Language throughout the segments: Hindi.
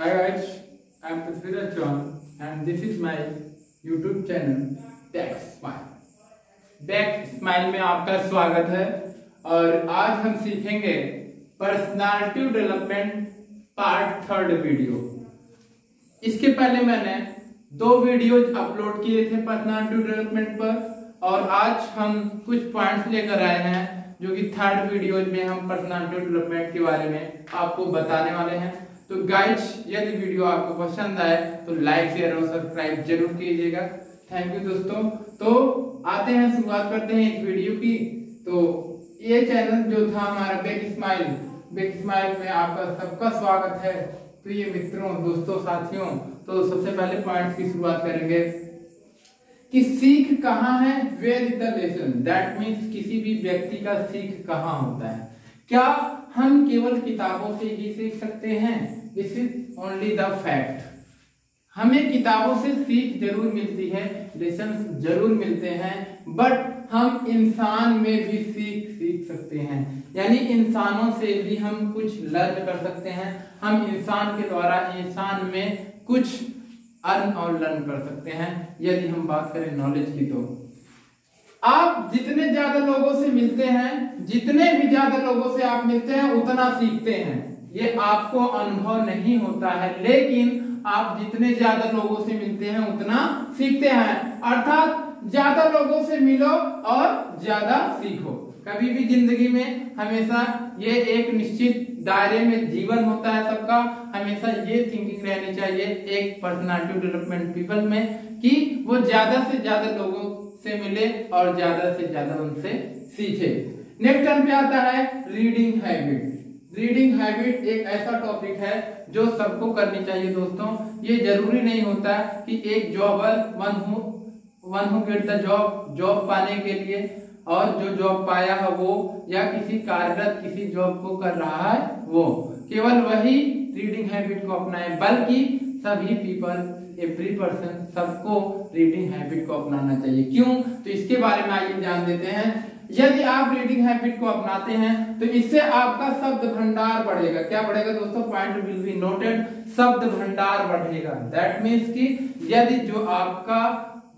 Hi guys, I am Prithviraj John and this is my YouTube channel Tech Smile. Back smile में आपका स्वागत है और आज हम सीखेंगे personality development part third video इसके पहले मैंने दो वीडियोज़ अपलोड किए थे पर्सनालिटी डेवलपमेंट पर और आज हम कुछ पॉइंट्स लेकर आए हैं जो कि थर्ड वीडियो में हम पर्सनालिटी डेवलपमेंट के बारे में आपको बताने वाले हैं तो गाइज़ यदि वीडियो आपको पसंद आए तो लाइक शेयर और सब्सक्राइब ज़रूर कीजिएगा। थैंक यू दोस्तों। तो आते हैं, शुरुआत करते हैं इस वीडियो की। तो ये चैनल जो था हमारा बेक स्माइल बेक स्माइल में आपका सबका स्वागत है। तो मित्रों, दोस्तों, साथियों तो सबसे पहले पॉइंट की शुरुआत करेंगे। कि सीख कहाँ है? Where is the lesson that means किसी भी व्यक्ति का सीख कहाँ होता है? क्या हम केवल किताबों से ही सीख सकते हैं? This is only the fact हमें किताबों से सीख ज़रूर मिलती है लेसन ज़रूर मिलते हैं बट हम इंसान में भी सीख सीख सकते हैं। यानी इंसानों से भी हम कुछ लर्न कर सकते हैं। हम इंसान के द्वारा इंसान में कुछ अर्न और लर्न कर सकते हैं, यदि हम बात करें नॉलेज की तो। आप जितने ज़्यादा लोगों से मिलते हैं, जितने भी ज़्यादा लोगों से आप मिलते हैं, उतना सीखते हैं। ये आपको अनुभव नहीं होता है, लेकिन आप जितने ज़्यादा लोगों से मिलते हैं, उतना सीखते हैं। अर्थात, ज़्यादा लोगों से मिलो और ज़्यादा सीखो। कभी भी ज़िंदगी में हमेशा ये एक निश्चित दायरे में जीवन होता है सबका। हमेशा ये थिंकिंग रहनी चाहिए एक पर्सनालिटी डेवलपमेंट पीपल में कि वो ज़्यादा से ज़्यादा लोगों से मिले और ज़्यादा से ज़्यादा उनसे सीखे। नेक्स्ट टर्म पे आता है रीडिंग हैबिट रीडिंग हैबिट एक ऐसा टॉपिक है जो सबको करनी चाहिए दोस्तों। ये ज़रूरी नहीं होता कि एक jobber one who one who get the job job पाने के लिए और जो जॉब पाया है वो, या किसी कार्यरत किसी जॉब को कर रहा है वो। केवल वही रीडिंग हैबिट को अपनाए, बल्कि सभी पीपल एवरी पर्सन सबको रीडिंग हैबिट को अपनाना चाहिए। क्यों? तो इसके बारे में आइए जान देते हैं। यदि आप रीडिंग हैबिट को अपनाते हैं तो इससे आपका शब्द भंडार बढ़ेगा। क्या बढ़ेगा दोस्तों? पॉइंट विल बी नोटेड शब्द भंडार बढ़ेगा। दैट मीन्स कि यदि जो आपका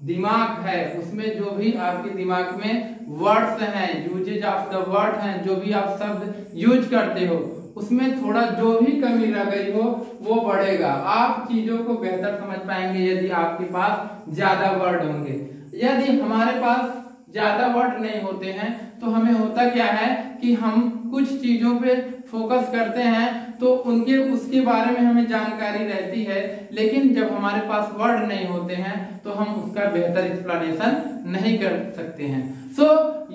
दिमाग है, उसमें जो भी आपके दिमाग में वर्ड्स हैं यूजेज ऑफ़ द वर्ड हैं, जो भी आप शब्द यूज़ करते हो, उसमें थोड़ा जो भी कमी रह गई हो, वो बढ़ेगा। आप चीज़ों को बेहतर समझ पाएँगे यदि आपके पास ज़्यादा वर्ड होंगे। यदि हमारे पास ज़्यादा वर्ड नहीं होते हैं तो हमें होता क्या है कि हम कुछ चीज़ों पे फोकस करते हैं तो उनके, उसके बारे में हमें जानकारी रहती है, लेकिन जब हमारे पास वर्ड नहीं होते हैं तो हम उसका बेहतर एक्सप्लेनेशन नहीं कर सकते हैं। So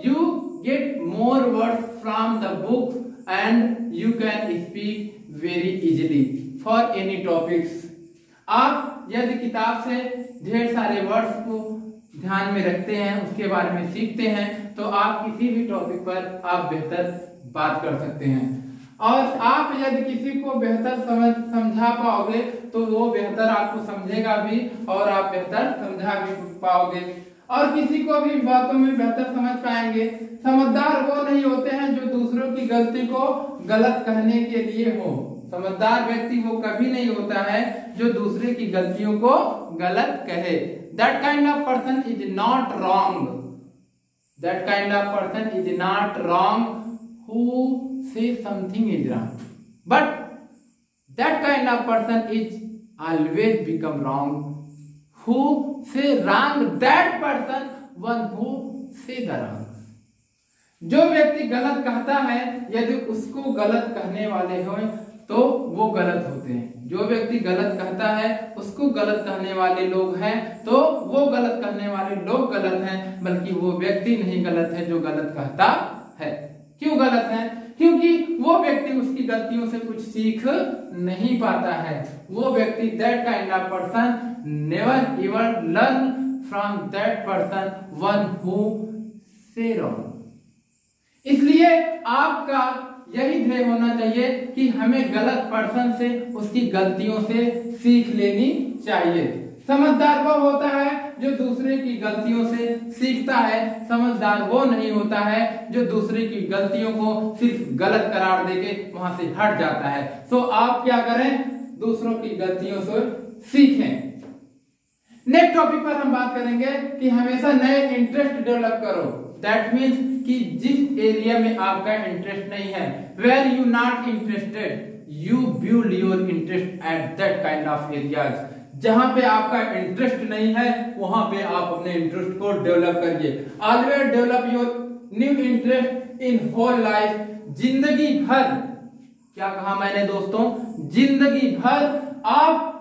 you get more word from the book and you can speak very easily for any topics आप यदि किताब से ढेर सारे वर्ड्स को ध्यान में रखते हैं, उसके बारे में सीखते हैं तो आप किसी भी टॉपिक पर आप बेहतर बात कर सकते हैं। और आप यदि किसी को बेहतर समझ, समझा पाओगे तो वो बेहतर आपको समझेगा भी और आप बेहतर समझा भी पाओगे। और किसी को भी बातों में बेहतर समझ पाएँगे, समझदार वो नहीं होते हैं जो दूसरों की गलती को गलत कहने के लिए हो। समझदार व्यक्ति वो कभी नहीं होता है जो दूसरे की गलतियों को गलत कहे। That kind of person is not wrong that kind of person is not wrong who say something is wrong but that kind of person is always become wrong who say wrong, that person, one who say the wrong. जो व्यक्ति गलत कहता है, यदि उसको गलत कहने वाले हो तो वो गलत होते हैं। जो व्यक्ति गलत कहता है, उसको गलत कहने वाले लोग हैं। तो वो गलत कहने वाले लोग गलत हैं, बल्कि वो व्यक्ति नहीं गलत है जो गलत कहता है। क्यों गलत है? क्योंकि वो व्यक्ति उसकी गलतियों से कुछ सीख नहीं पाता है। वो व्यक्ति that kind of person never even learn from that person one who इसलिए आपका यही ध्येय होना चाहिए कि हमें गलत पर्सन से, उसकी गलतियों से सीख लेनी चाहिए। समझदार वो होता है जो दूसरे की गलतियों से सीखता है। समझदार वो नहीं होता है जो दूसरे की गलतियों को सिर्फ़ गलत करार देके वहाँ से हट जाता है। सो आप क्या करें? दूसरों की गलतियों से सीखें। नेक्स्ट टॉपिक पर हम बात करेंगे कि हमेशा नए इंटरेस्ट डेवलप करो। दैट मीन्स कि जिस एरिया में आपका इंटरेस्ट नहीं है where you not interested you build your interest at that kind of areas जहाँ पे आपका इंटरेस्ट नहीं है, वहाँ पे आप अपने इंटरेस्ट को डेवलप करिए। Always develop your new interest in whole life ज़िंदगी भर, क्या कहा मैंने दोस्तों? ज़िंदगी भर आप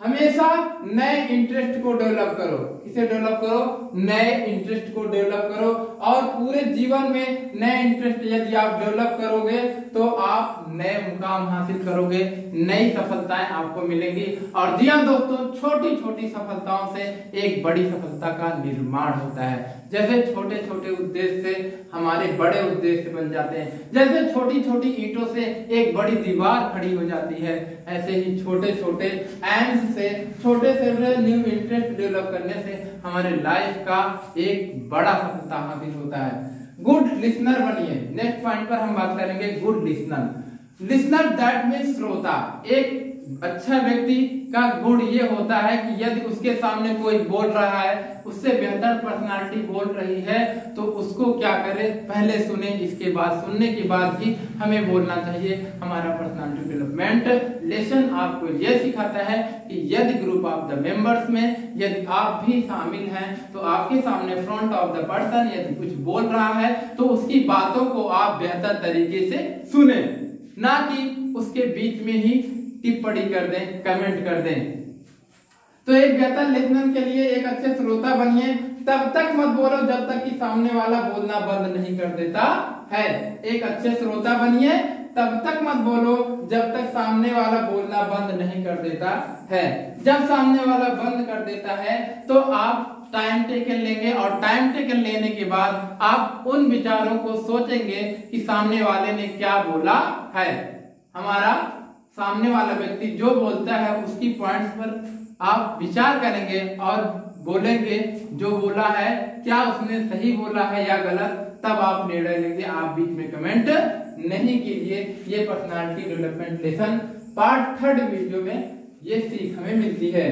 हमेशा नए इंटरेस्ट को डेवलप करो। किसे डेवलप करो? नए इंटरेस्ट को डेवलप करो और पूरे जीवन में नए इंटरेस्ट यदि आप डेवलप करोगे तो आप नए मुकाम हासिल करोगे, नई सफलताएँ आपको मिलेंगी। और जी हाँ दोस्तों छोटी छोटी सफलताओं से एक बड़ी सफलता का निर्माण होता है। जैसे छोटे छोटे उद्देश्य से हमारे बड़े उद्देश्य बन जाते हैं। जैसे छोटी छोटी ईटों से एक बड़ी दीवार खड़ी हो जाती है। ऐसे ही छोटे छोटे एम्स से छोटे से न्यू इंटरेस्ट डेवलप करने से हमारे लाइफ का एक बड़ा सफलता हासिल होता है। गुड लिसनर बनिए। नेक्स्ट पॉइंट पर हम बात करेंगे good listener listener that mean श्रोता। एक अच्छा व्यक्ति का गुण ये होता है कि यदि उसके सामने कोई बोल रहा है, उससे बेहतर पर्सनालिटी बोल रही है तो उसको क्या करे? पहले सुने इसके बाद, सुनने के बाद ही हमें बोलना चाहिए। हमारा पर्सनालिटी डेवलपमेंट लेसन आपको यह सिखाता है कि यदि ग्रुप ऑफ़ द मेंबर्स में यदि आप भी शामिल हैं तो आपके सामने फ्रंट ऑफ़ द पर्सन यदि कुछ बोल रहा है तो उसकी बातों को आप बेहतर तरीके से सुने। ना कि उसके बीच में ही टिप्पणी कर दें कमेंट कर दें। तो एक बेहतर लेखन के लिए एक अच्छे श्रोता बनिए, तब तक मत बोलो जब तक कि सामने वाला बोलना बंद नहीं कर देता है। एक अच्छे श्रोता बनिए, तब तक मत बोलो जब तक सामने वाला बोलना बंद नहीं कर देता है। जब सामने वाला बंद कर देता है तो आप टाइम टेकन लेंगे और टाइम टेकन लेने के बाद आप उन विचारों को सोचेंगे कि सामने वाले ने क्या बोला है। हमारा सामने वाला व्यक्ति जो बोलता है, उसकी पॉइंट्स पर आप विचार करेंगे और बोलेंगे, जो बोला है, क्या उसने सही बोला है या गलत? तब आप निर्णय लेंगे। आप बीच में कमेंट नहीं कीजिए। ये personality development lesson part third video में ये सीख हमें मिलती है।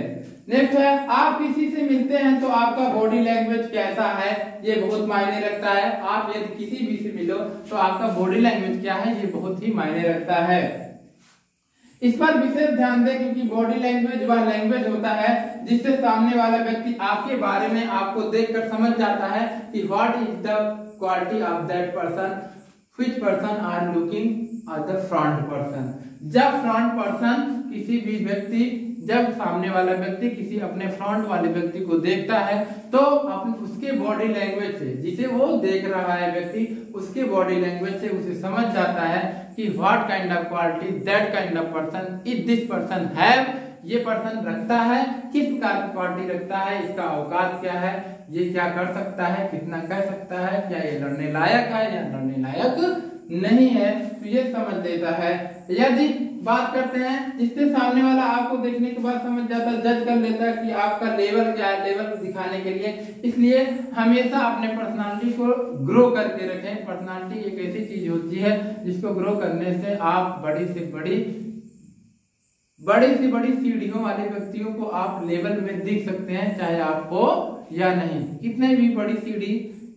नेक्स्ट है, आप किसी से मिलते हैं तो आपका बॉडी लैंग्वेज कैसा है? ये बहुत मायने रखता है। आप यदि किसी भी से मिलो तो आपका बॉडी लैंग्वेज क्या है? ये बहुत ही मायने रखता है। इस पर विशेष ध्यान दें, क्योंकि बॉडी लैंग्वेज वह लैंग्वेज होता है जिससे सामने वाला व्यक्ति आपके बारे में आपको देखकर समझ जाता है कि what is the quality of that person which person are looking at the front person जब फ्रंट पर्सन किसी भी व्यक्ति जब सामने वाला व्यक्ति किसी अपने फ्रंट वाले व्यक्ति को देखता है तो अपने उसके बॉडी लैंग्वेज से, जिसे वो देख रहा है व्यक्ति, उसके बॉडी लैंग्वेज से उसे समझ जाता है कि what kind of quality that kind of person is this person have ये पर्सन रखता है, किस प्रकार की क्वालिटी रखता है, इसका अवकाश क्या है, ये क्या कर सकता है, कितना कह सकता है, क्या ये लड़ने लायक है या लड़ने लायक नहीं है। ये समझ लेता है। यदि बात करते हैं जिससे सामने वाला आपको देखने के बाद समझ जाता जज कर लेता है कि आपका लेवल क्या है, लेवल दिखाने के लिए। इसलिए हमेशा अपने पर्सनालिटी को ग्रो करके रखें। पर्सनालिटी एक ऐसी चीज़ होती है जिसको ग्रो करने से आप बड़ी से बड़ी बड़ी से बड़ी सीढ़ियों वाले व्यक्तियों को आप लेवल में दिख सकते हैं, चाहे आपको या नहीं। कितने भी बड़ी सीढ़ी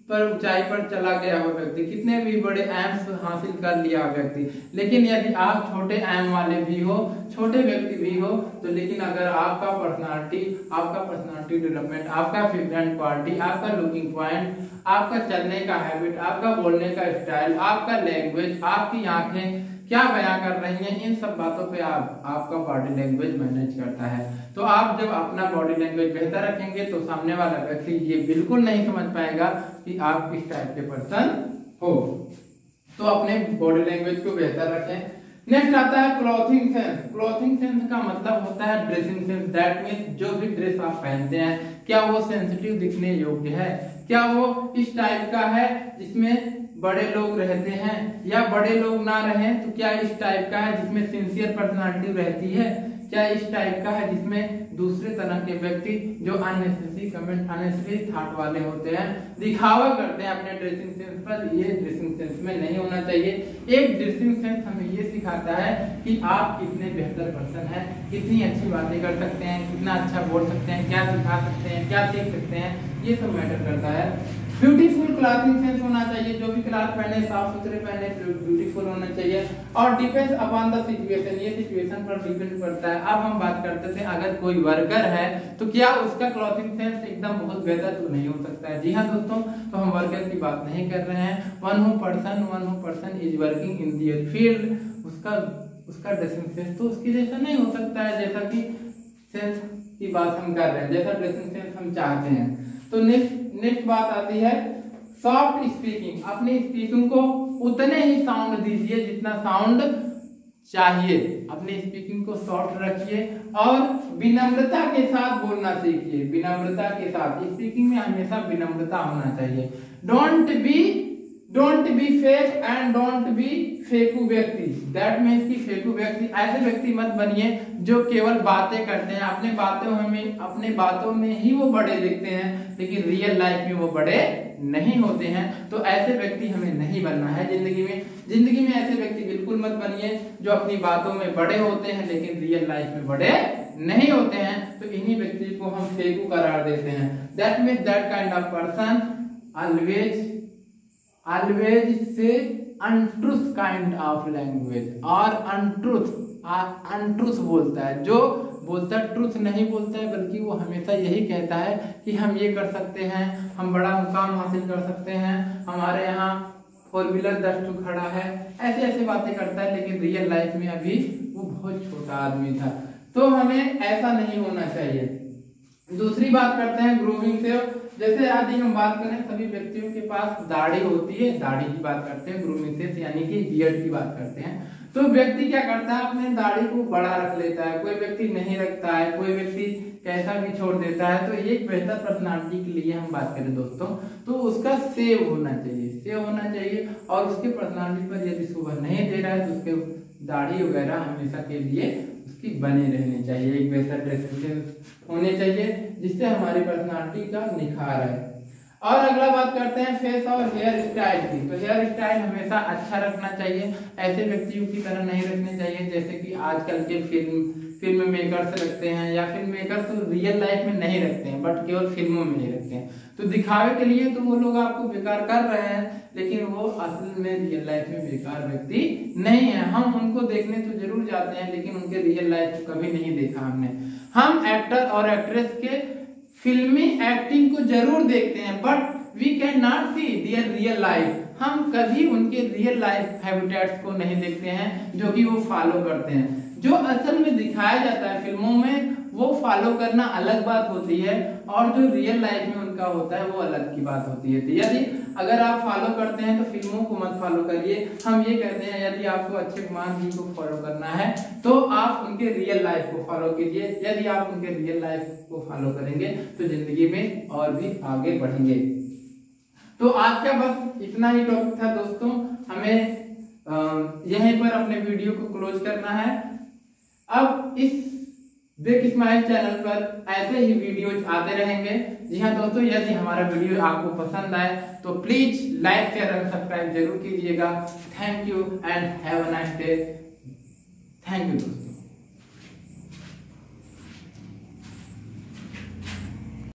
पर ऊंचाई पर चला गया हो व्यक्ति। कितने भी बड़े एम्स हासिल कर लिया व्यक्ति। लेकिन यदि आप छोटे एम वाले भी हो, छोटे व्यक्ति भी हो तो लेकिन अगर आपका पर्सनालिटी आपका पर्सनालिटी डेवलपमेंट आपका फिटनेस क्वालिटी आपका लुकिंग पॉइंट आपका चलने का हैबिट आपका बोलने का स्टाइल आपका लैंग्वेज आपकी आँखें क्या बयां कर रही हैं? इन सब बातों पे आप, आपका बॉडी लैंग्वेज मैनेज करता है। तो आप जब अपना बॉडी लैंग्वेज बेहतर रखेंगे तो सामने वाला व्यक्ति ये बिल्कुल नहीं समझ पाएगा कि आप किस टाइप के पर्सन हो। तो अपने बॉडी लैंग्वेज को बेहतर रखें। नेक्स्ट आता है क्लॉथिंग सेंस क्लॉथिंग सेंस का मतलब होता है ड्रेसिंग सेंस दैट मीन्स जो भी ड्रेस आप पहनते हैं, क्या वो सेंसिटिव दिखने योग्य है? क्या वो इस टाइप का है जिसमें बड़े लोग रहते हैं? या बड़े लोग ना रहे तो क्या इस टाइप का है जिसमें सिंसियर पर्सनालिटी रहती है? क्या इस टाइप का है जिसमें दूसरे तरह के व्यक्ति जो अननेसेसरी कमेंट अननेसेसरी थाट वाले होते हैं, दिखावा करते हैं अपने ड्रेसिंग सेंस पर? ये ड्रेसिंग सेंस में नहीं होना चाहिए। एक ड्रेसिंग सेंस हमें ये सिखाता है कि आप कितने बेहतर पर्सन हैं, कितनी अच्छी बातें कर सकते हैं, कितना अच्छा बोल सकते हैं, क्या सिखा सकते हैं, क्या सीख सकते हैं, ये सब मैटर करता है। ब्यूटीफुल क्लॉथिंग सेंस होना चाहिए, जो भी क्लॉथ पहने, साफ़ सुथरे पहने ब्यूटीफुल होना चाहिए। और डिपेंड्स अपॉन द सिचुएशन ये सिचुएशन पर डिपेंड करता है। अब हम बात करते थे, अगर कोई वर्कर है तो क्या उसका क्लॉथिंग सेंस एकदम बहुत बेहतर तो नहीं हो सकता है? जी हाँ दोस्तों तो हम वर्कर की बात नहीं कर रहे हैं। One who person one who person is working in their field उसका उसका ड्रेसिंग सेंस तो उसकी जैसा नहीं हो सकता है, जैसा कि सेंस की बात हम कर रहे हैं, जैसा ड्रेसिंग सेंस हम चाहते हैं। तो नेक्स्ट नेक्स्ट बात आती है सॉफ्ट स्पीकिंग अपनी स्पीकिंग को उतने ही साउंड दीजिए जितना साउंड चाहिए। अपनी स्पीकिंग को सॉफ्ट रखिए और विनम्रता के साथ बोलना सीखिए। विनम्रता के साथ। स्पीकिंग में हमेशा विनम्रता होना चाहिए। Don't be don't be fake and don't be फेकू व्यक्ति दैट मीन्स की फेकू व्यक्ति ऐसे व्यक्ति मत बनिए जो केवल बातें करते हैं। अपने बातों में अपने बातों में ही वो बड़े दिखते हैं, लेकिन रियल लाइफ में वो बड़े नहीं होते हैं। तो ऐसे व्यक्ति हमें नहीं बनना है ज़िंदगी में। ज़िंदगी में ऐसे व्यक्ति बिल्कुल मत बनिए जो अपनी बातों में बड़े होते हैं, लेकिन रियल लाइफ में बड़े नहीं होते हैं। तो इन्हीं व्यक्ति को हम फेकू करार देते हैं। That means that kind of person always always से अनट्रुथ काइंड ऑफ़ लैंग्वेज और अनट्रुथ अनट्रुथ बोलता है। जो बोलता है ट्रुथ नहीं बोलता है, बल्कि वो हमेशा यही कहता है कि हम ये कर सकते हैं, हम बड़ा मुकाम हासिल कर सकते हैं, हमारे यहाँ फोर व्हीलर दस टू खड़ा है। ऐसे ऐसे बातें करता है, लेकिन रियल लाइफ में अभी वो बहुत छोटा आदमी था। तो हमें ऐसा नहीं होना चाहिए। दूसरी बात करते हैं ग्रूमिंग से। जैसे यदि हम बात करें सभी व्यक्तियों के पास दाढ़ी होती है, दाढ़ी की बात करते हैं ग्रूमिंग से, यानी कि बियर्ड की बात करते हैं। तो व्यक्ति क्या करता है? अपने दाढ़ी को बड़ा रख लेता है, कोई व्यक्ति नहीं रखता है, कोई व्यक्ति कैसा भी छोड़ देता है। तो एक बेहतर पर्सनालिटी के लिए हम बात करें दोस्तों। तो उसका सेव होना चाहिए, सेव होना चाहिए, और उसके पर्सनालिटी पर यदि सुबह नहीं दे रहा है तो उसके दाढ़ी वगैरह हमेशा के लिए उसकी बनी रहनी चाहिए, एक बेहतर ड्रेसिंग होने चाहिए, जिससे हमारी पर्सनालिटी का निखार है और अगला बात करते हैं फेस और हेयर स्टाइल की। तो हेयर स्टाइल हमेशा अच्छा रखना चाहिए, ऐसे व्यक्तियों की तरह नहीं रखने चाहिए, जैसे कि आजकल के फ़िल्म फ़िल्म मेकर्स रखते हैं या फ़िल्म मेकर्स रियल लाइफ में नहीं रखते हैं बट केवल फ़िल्मों में ही रखते हैं। तो दिखावे के लिए तो वो लोग आपको बेकार कर रहे हैं, लेकिन वो असल में रियल लाइफ में बेकार व्यक्ति नहीं है। हम उनको देखने तो ज़रूर जाते हैं, लेकिन उनके रियल लाइफ कभी नहीं देखा हमने। हम एक्टर और एक्ट्रेस के फिल्मी एक्टिंग को ज़रूर देखते हैं but we can not see their real life हम कभी उनके रियल लाइफ हैबिटेट्स को नहीं देखते हैं, जो कि वो फॉलो करते हैं। जो असल में दिखाया जाता है फ़िल्मों में, वो फॉलो करना अलग बात होती है, और जो रियल लाइफ में उनका होता है, वो अलग की बात होती है। तो यदि अगर आप फॉलो करते हैं तो फ़िल्मों को मत फॉलो करिए। हम ये कहते हैं, यदि आपको अक्षय कुमार जी को फॉलो करना है तो आप उनके रियल लाइफ को फॉलो कीजिए। यदि आप उनके रियल लाइफ को फॉलो करेंगे तो ज़िंदगी में और भी आगे बढ़ेंगे। तो आज का बस इतना ही टॉपिक था दोस्तों। हमें यहीं पर अपने वीडियो को क्लोज करना है। अब इस बिग स्माइल चैनल पर ऐसे ही वीडियोज़ आते रहेंगे। जी हाँ दोस्तों, यदि हमारा वीडियो आपको पसंद आए तो please like share and subscribe ज़रूर कीजिएगा। Thank you and have a nice day thank you दोस्तों।